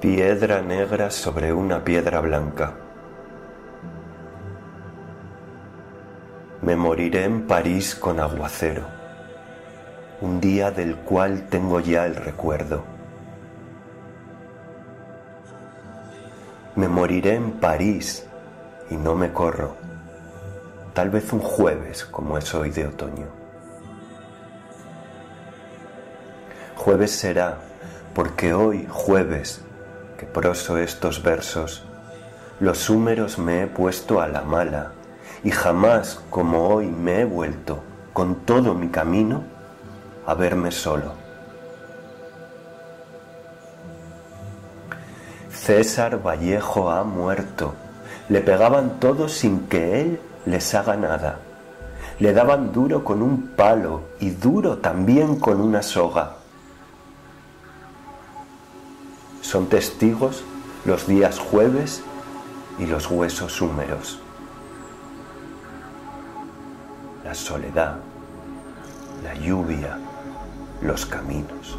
Piedra negra sobre una piedra blanca. Me moriré en París con aguacero, un día del cual tengo ya el recuerdo. Me moriré en París y no me corro, tal vez un jueves como es hoy de otoño. Jueves será, porque hoy jueves que proso estos versos, los húmeros me he puesto a la mala, y jamás como hoy me he vuelto con todo mi camino a verme solo. César Vallejo ha muerto, le pegaban todos sin que él les haga nada, le daban duro con un palo y duro también con una soga son testigos los días jueves y los huesos húmeros. La soledad, la lluvia, los caminos.